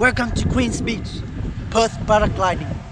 Welcome to Queen's Beach, Perth paragliding.